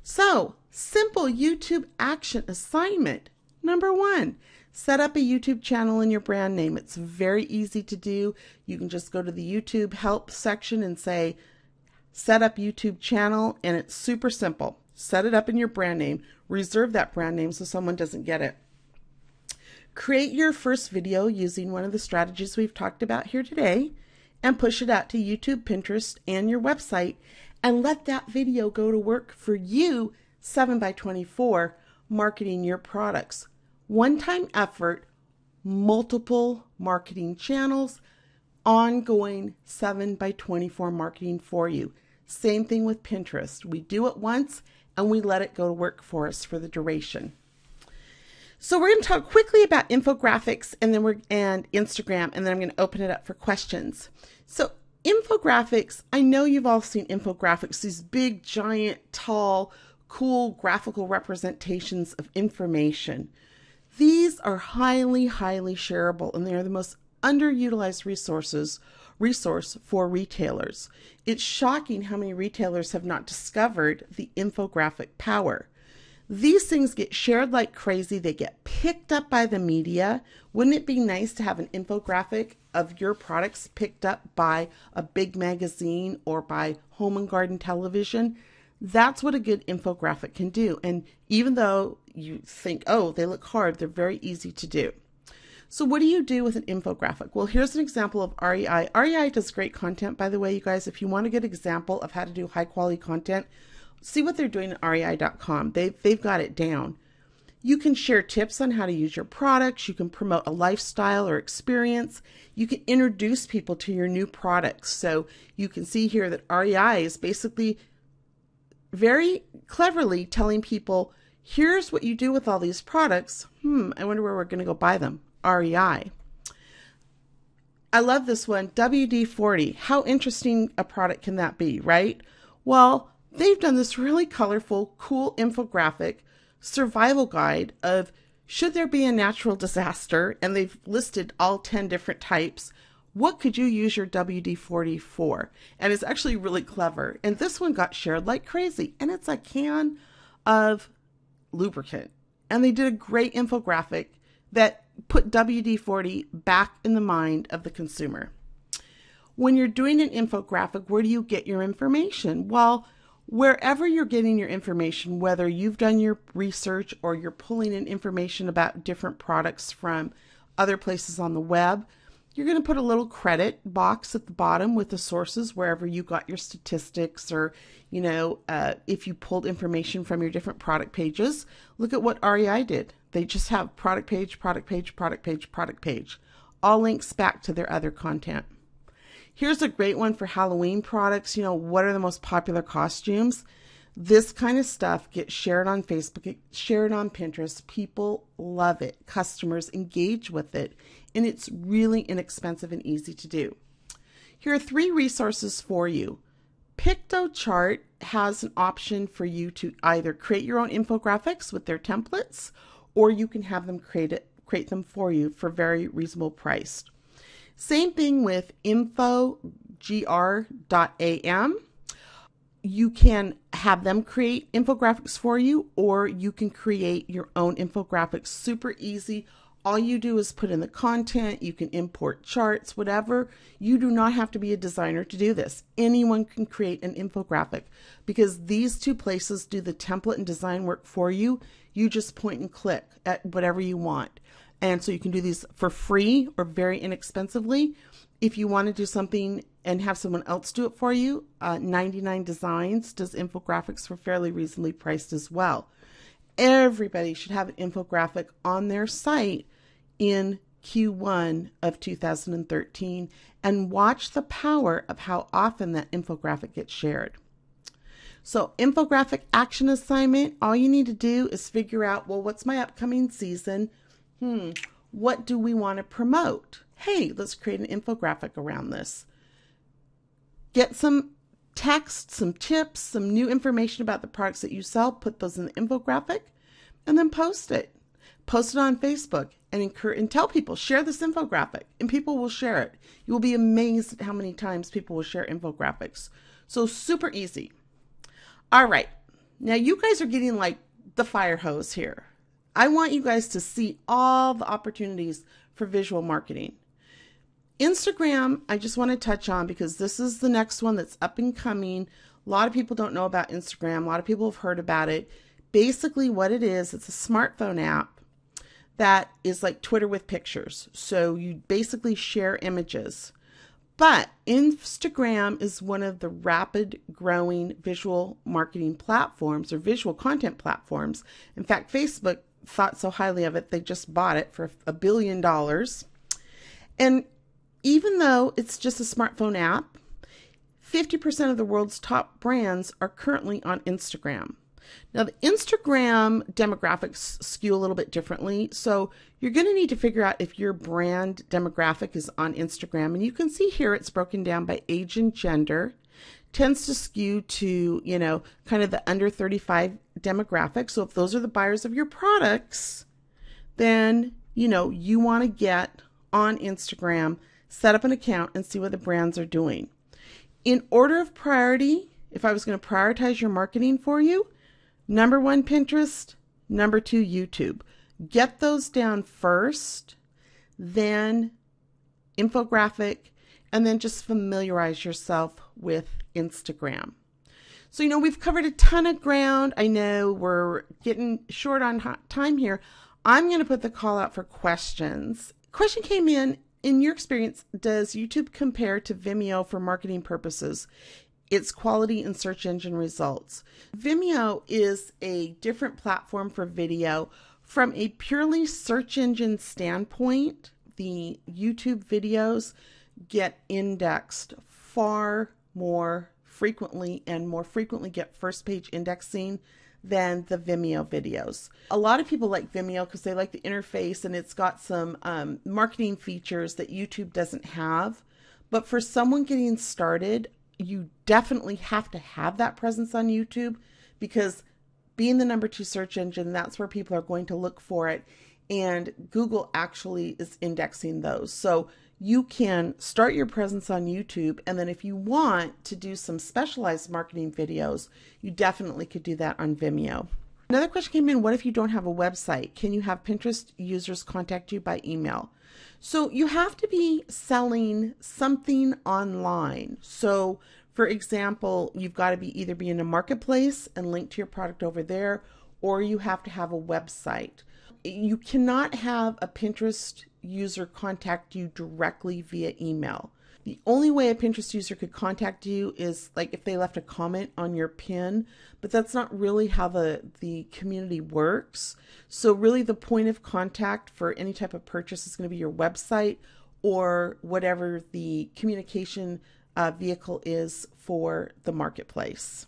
So, simple YouTube action assignment. Number one, set up a YouTube channel in your brand name. It's very easy to do. You can just go to the YouTube help section and say, set up YouTube channel, and it's super simple. Set it up in your brand name. Reserve that brand name so someone doesn't get it. Create your first video using one of the strategies we've talked about here today and push it out to YouTube, Pinterest, and your website and let that video go to work for you 7 by 24 marketing your products one time effort, multiple marketing channels, ongoing 7 by 24 marketing for you. Same thing with Pinterest. We do it once and we let it go to work for us for the duration. So we're going to talk quickly about infographics and then we're and Instagram and then I'm going to open it up for questions. So infographics, I know you've all seen infographics, these big giant tall cool graphical representations of information. These are highly, highly shareable, and they are the most underutilized resources resource for retailers. It's shocking how many retailers have not discovered the infographic power. These things get shared like crazy. They get picked up by the media. Wouldn't it be nice to have an infographic of your products picked up by a big magazine or by Home and Garden Television? That's what a good infographic can do. And even though you think, oh, they look hard, they're very easy to do. So, what do you do with an infographic? Well, here's an example of REI. REI does great content, by the way, you guys. If you want get an example of how to do high quality content, see what they're doing at rei.com. They've, they've got it down. You can share tips on how to use your products. You can promote a lifestyle or experience. You can introduce people to your new products. So you can see here that REI is basically very cleverly telling people here's what you do with all these products. Hmm, I wonder where we're going to go buy them. REI. I love this one, WD 40. How interesting a product can that be, right? Well, they've done this really colorful, cool infographic survival guide of should there be a natural disaster, and they've listed all 10 different types. What could you use your WD 40 for? And it's actually really clever. And this one got shared like crazy. And it's a can of lubricant. And they did a great infographic that put WD 40 back in the mind of the consumer. When you're doing an infographic, where do you get your information? Well, wherever you're getting your information, whether you've done your research or you're pulling in information about different products from other places on the web, you're going to put a little credit box at the bottom with the sources wherever you got your statistics or you know uh, if you pulled information from your different product pages. Look at what rei did. They just have product page product page product page product page. All links back to their other content. Here's a great one for halloween products. You know what are the most popular costumes this kind of stuff gets shared on Facebook, shared on Pinterest. People love it. Customers engage with it, and it's really inexpensive and easy to do. Here are three resources for you. Piktochart has an option for you to either create your own infographics with their templates, or you can have them create it, create them for you for very reasonable price. Same thing with infogr.am you can have them create infographics for you, or you can create your own infographics super easy. All you do is put in the content, you can import charts, whatever. You do not have to be a designer to do this. Anyone can create an infographic because these two places do the template and design work for you. You just point and click at whatever you want. And so you can do these for free or very inexpensively. If you want to do something and have someone else do it for you, uh, 99 Designs does infographics for fairly reasonably priced as well. Everybody should have an infographic on their site in Q1 of 2013 and watch the power of how often that infographic gets shared. So, infographic action assignment all you need to do is figure out well, what's my upcoming season? Hmm, what do we want to promote? Hey, let's create an infographic around this. Get some text, some tips, some new information about the products that you sell, put those in the infographic, and then post it. Post it on Facebook and and tell people, share this infographic, and people will share it. You will be amazed at how many times people will share infographics. So super easy. All right. Now you guys are getting like the fire hose here. I want you guys to see all the opportunities for visual marketing. Instagram, I just want to touch on because this is the next one that's up and coming. A lot of people don't know about Instagram, a lot of people have heard about it. Basically, what it is, it's a smartphone app that is like Twitter with pictures. So you basically share images. But Instagram is one of the rapid growing visual marketing platforms or visual content platforms. In fact, Facebook thought so highly of it, they just bought it for a billion dollars. And even though it's just a smartphone app, 50% of the world's top brands are currently on Instagram. Now, the Instagram demographics skew a little bit differently. So, you're going to need to figure out if your brand demographic is on Instagram. And you can see here it's broken down by age and gender. Tends to skew to, you know, kind of the under 35 demographic. So, if those are the buyers of your products, then, you know, you want to get on Instagram set up an account, and see what the brands are doing. In order of priority, if I was going to prioritize your marketing for you, number one, Pinterest, number two, YouTube. Get those down first, then infographic, and then just familiarize yourself with Instagram. So, you know, we've covered a ton of ground. I know we're getting short on time here. I'm going to put the call out for questions. Question came in In your experience, does YouTube compare to Vimeo for marketing purposes? Its quality and search engine results. Vimeo is a different platform for video. From a purely search engine standpoint, the YouTube videos get indexed far more frequently and more frequently get first page indexing than the Vimeo videos. A lot of people like Vimeo because they like the interface and it's got some um, marketing features that YouTube doesn't have. But for someone getting started, you definitely have to have that presence on YouTube because being the number two search engine, that's where people are going to look for it. And Google actually is indexing those. So you can start your presence on YouTube. And then if you want to do some specialized marketing videos, you definitely could do that on Vimeo. Another question came in What if you don't have a website? Can you have Pinterest users contact you by email? So you have to be selling something online. So, for example, you've got to be either be in a marketplace and link to your product over there, or you have to have a website. You cannot have a Pinterest user contact you directly via email. The only way a Pinterest user could contact you is like if they left a comment on your pin, but that's not really how the, the community works. So, really, the point of contact for any type of purchase is going to be your website or whatever the communication uh, vehicle is for the marketplace.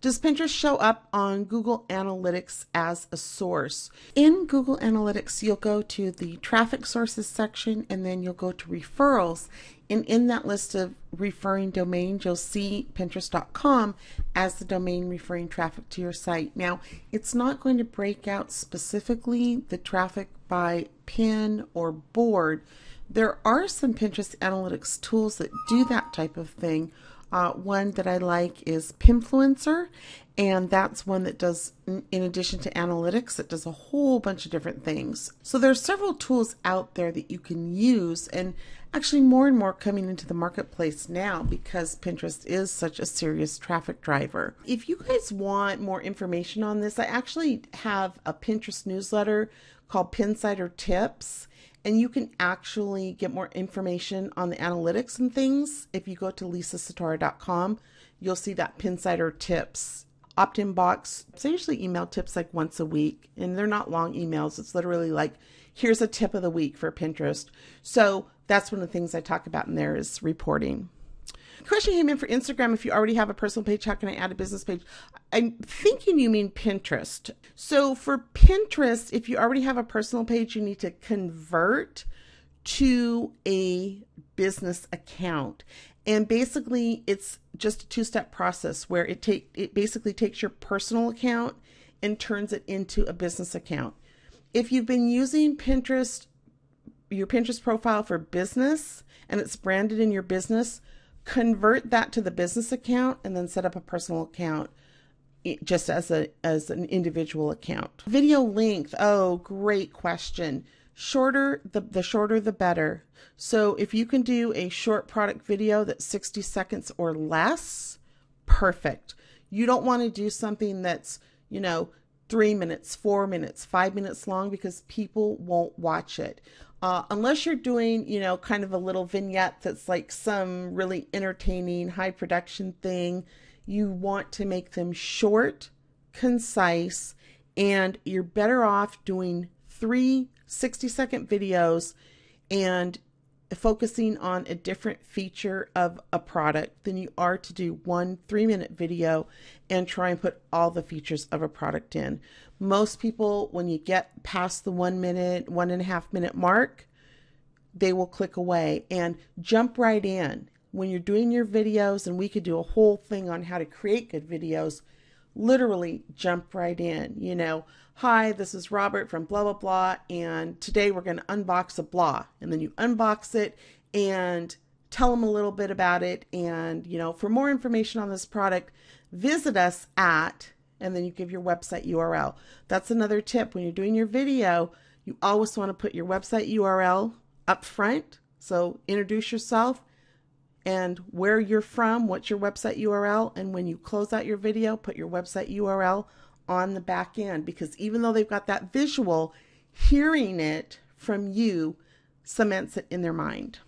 Does Pinterest show up on Google Analytics as a source? In Google Analytics, you'll go to the traffic sources section and then you'll go to referrals. And in that list of referring domains, you'll see Pinterest.com as the domain referring traffic to your site. Now, it's not going to break out specifically the traffic by pin or board. There are some Pinterest analytics tools that do that type of thing uh, one that I like is Pinfluencer, and that's one that does, in addition to analytics, it does a whole bunch of different things. So there's several tools out there that you can use, and actually more and more coming into the marketplace now because Pinterest is such a serious traffic driver. If you guys want more information on this, I actually have a Pinterest newsletter called Pinsider Tips and you can actually get more information on the analytics and things. If you go to lisasuttora.com, you'll see that Pinsider tips opt in box. I usually email tips like once a week, and they're not long emails. It's literally like, here's a tip of the week for Pinterest. So that's one of the things I talk about in there is reporting. Question came in for Instagram. If you already have a personal page, how can I add a business page? I'm thinking you mean Pinterest. So for Pinterest, if you already have a personal page, you need to convert to a business account. And basically, it's just a two-step process where it take it basically takes your personal account and turns it into a business account. If you've been using Pinterest your Pinterest profile for business and it's branded in your business, convert that to the business account and then set up a personal account just as a as an individual account. Video length. Oh, great question. Shorter the the shorter the better. So if you can do a short product video that's 60 seconds or less, perfect. You don't want to do something that's, you know, 3 minutes, 4 minutes, 5 minutes long because people won't watch it. Uh, unless you're doing, you know, kind of a little vignette that's like some really entertaining, high production thing, you want to make them short, concise, and you're better off doing three 60 second videos and focusing on a different feature of a product than you are to do one three minute video and try and put all the features of a product in. Most people, when you get past the one minute, one and a half minute mark, they will click away and jump right in. When you're doing your videos, and we could do a whole thing on how to create good videos, literally jump right in. You know, hi, this is Robert from blah, blah, blah, and today we're going to unbox a blah. And then you unbox it and tell them a little bit about it. And, you know, for more information on this product, visit us at, and then you give your website URL. That's another tip. When you're doing your video, you always want to put your website URL up front. So introduce yourself and where you're from, what's your website URL, and when you close out your video, put your website URL on the back end because even though they've got that visual, hearing it from you cements it in their mind.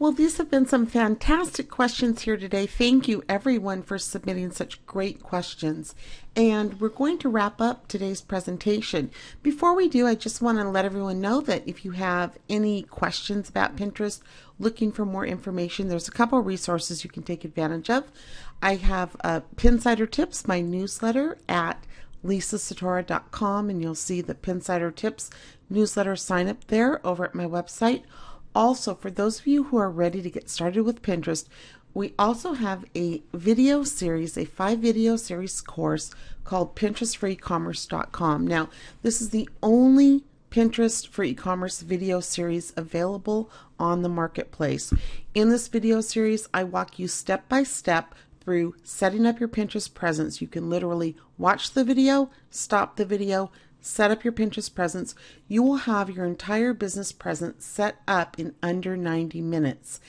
Well, these have been some fantastic questions here today. Thank you, everyone, for submitting such great questions. And we're going to wrap up today's presentation. Before we do, I just want to let everyone know that if you have any questions about Pinterest, looking for more information, there's a couple resources you can take advantage of. I have uh, Pinsider Tips, my newsletter at lisasuttora.com, and you'll see the Pinsider Tips newsletter sign up there over at my website. Also, for those of you who are ready to get started with Pinterest, we also have a video series, a five video series course called PinterestForEcommerce.com. Now, this is the only Pinterest for e-commerce video series available on the marketplace. In this video series, I walk you step by step through setting up your Pinterest presence. You can literally watch the video, stop the video, set up your Pinterest presence, you will have your entire business presence set up in under 90 minutes.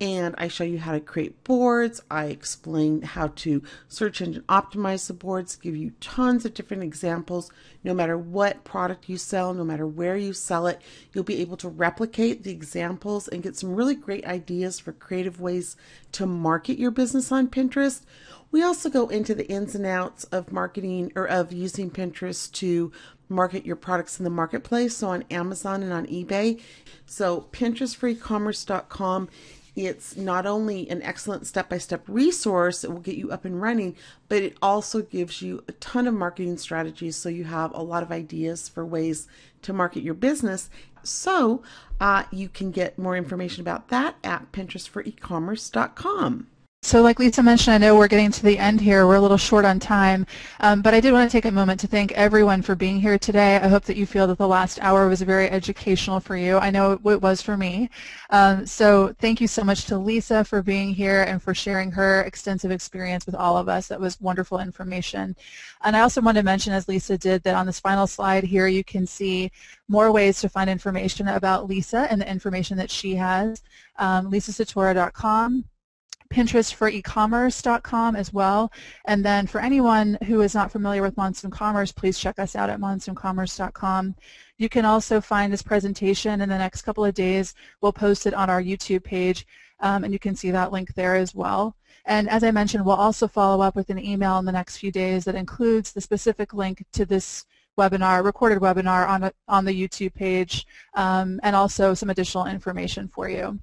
And I show you how to create boards. I explain how to search engine optimize the boards, give you tons of different examples. No matter what product you sell, no matter where you sell it, you'll be able to replicate the examples and get some really great ideas for creative ways to market your business on Pinterest. We also go into the ins and outs of marketing or of using Pinterest to market your products in the marketplace, so on Amazon and on eBay. So pinterestforecommerce.com it's not only an excellent step-by-step resource that will get you up and running, but it also gives you a ton of marketing strategies so you have a lot of ideas for ways to market your business. So uh, you can get more information about that at pinterestforecommerce.com. So like Lisa mentioned, I know we're getting to the end here. We're a little short on time, um, but I did want to take a moment to thank everyone for being here today. I hope that you feel that the last hour was very educational for you. I know it was for me. Um, so thank you so much to Lisa for being here and for sharing her extensive experience with all of us. That was wonderful information. And I also want to mention, as Lisa did, that on this final slide here you can see more ways to find information about Lisa and the information that she has. Um, lisasuttora.com pinterestforecommerce.com as well. And then for anyone who is not familiar with Monsoon Commerce, please check us out at monsooncommerce.com. You can also find this presentation in the next couple of days. We'll post it on our YouTube page, um, and you can see that link there as well. And as I mentioned, we'll also follow up with an email in the next few days that includes the specific link to this webinar, recorded webinar on, on the YouTube page, um, and also some additional information for you.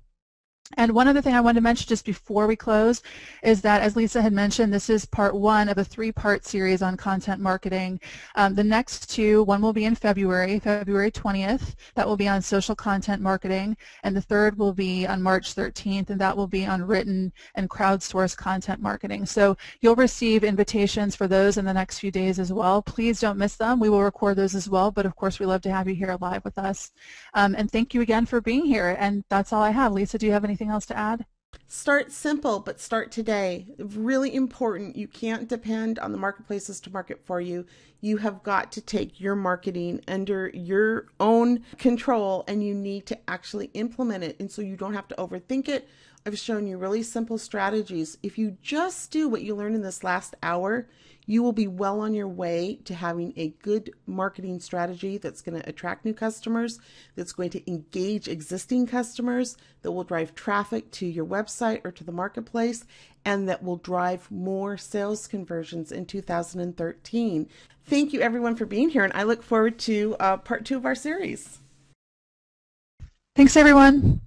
And one other thing I wanted to mention just before we close is that, as Lisa had mentioned, this is part one of a three-part series on content marketing. Um, the next two, one will be in February, February 20th. That will be on social content marketing. And the third will be on March 13th, and that will be on written and crowdsourced content marketing. So you'll receive invitations for those in the next few days as well. Please don't miss them. We will record those as well, but of course we love to have you here live with us. Um, and thank you again for being here. And that's all I have. Lisa, do you have any anything else to add? Start simple, but start today. Really important. You can't depend on the marketplaces to market for you. You have got to take your marketing under your own control and you need to actually implement it. And so you don't have to overthink it. I've shown you really simple strategies. If you just do what you learned in this last hour, you will be well on your way to having a good marketing strategy that's going to attract new customers, that's going to engage existing customers, that will drive traffic to your website or to the marketplace, and that will drive more sales conversions in 2013. Thank you everyone for being here, and I look forward to uh, part two of our series. Thanks everyone.